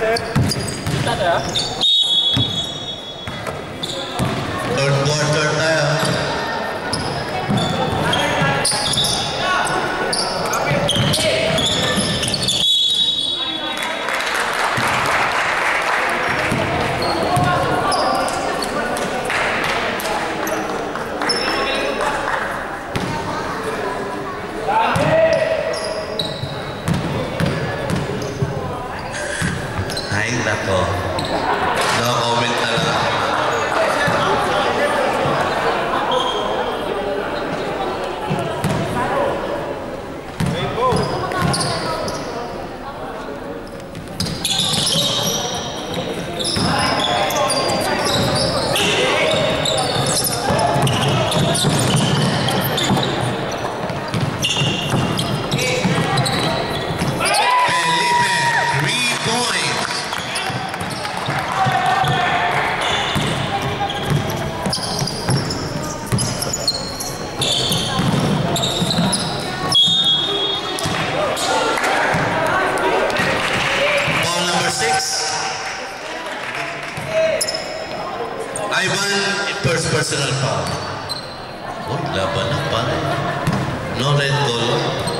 xếp. Chắc rồi hả? six. I Ivan first personal foul. Uy, laban ng pare. No red goal.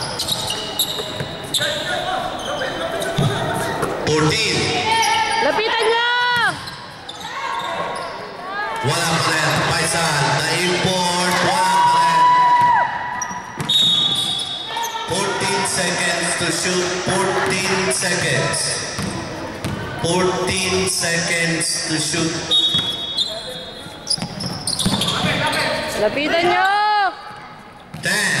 14 seconds to shoot. 14 seconds. 14 seconds to shoot. Lapitan nyo! 10.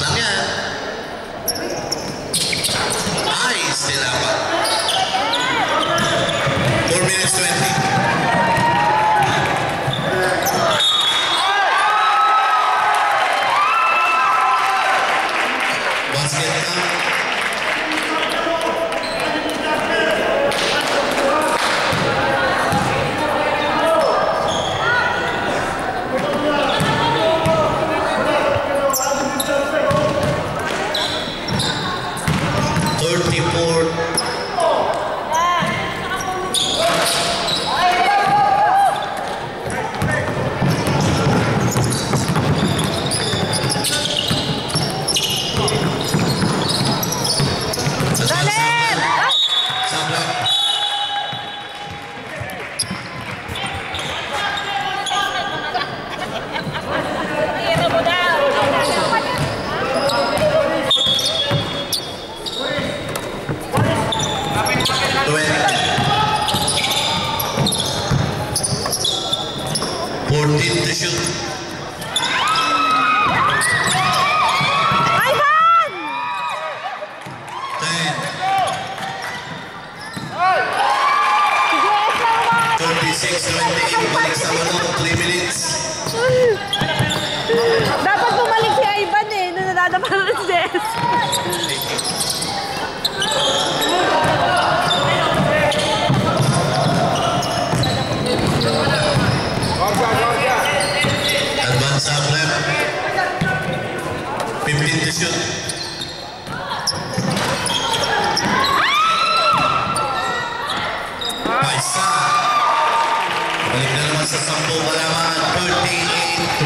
Original masa sampu balaman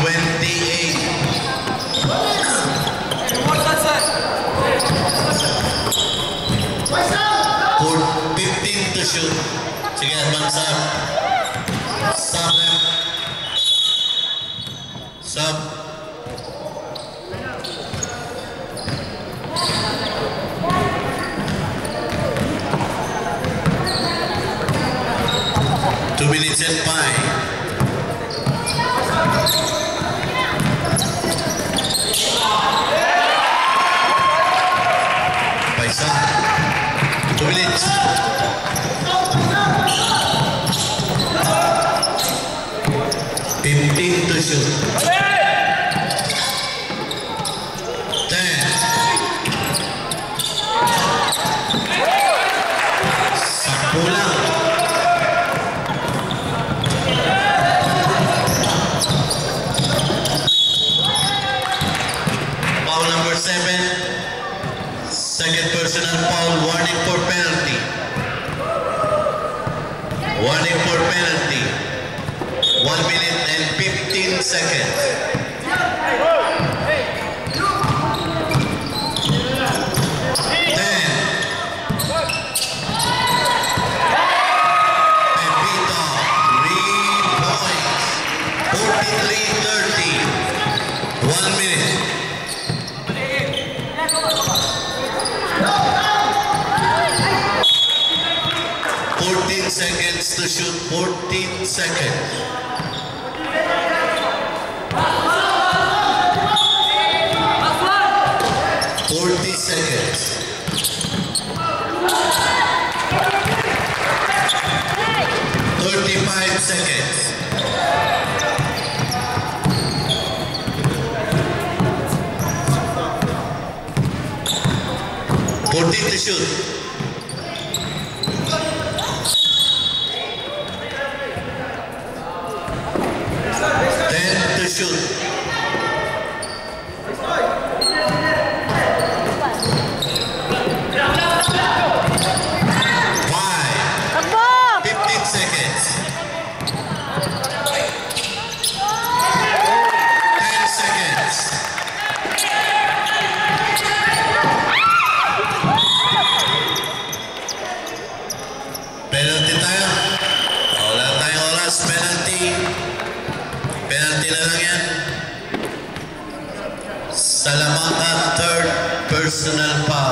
38-28. 15 to shoot. Sige, advance up. Sarle. Warning for penalty. One minute and 15 seconds. Three points. 43-30. One minute. Seconds. Fourteen seconds. Forty seconds. Thirty-five seconds. To personal power.